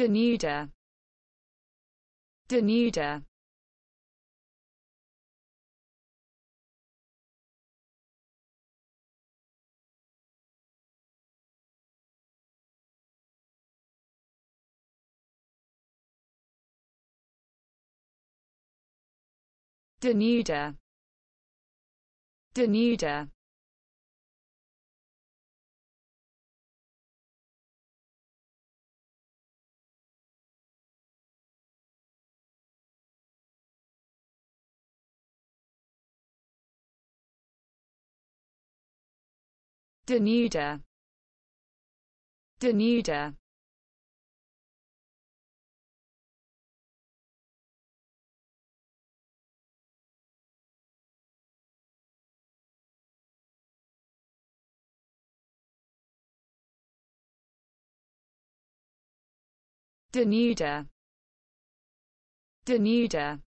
Denuda. Denuda. Denuda. Denuda. Denuda. Denuda. Denuda. Denuda.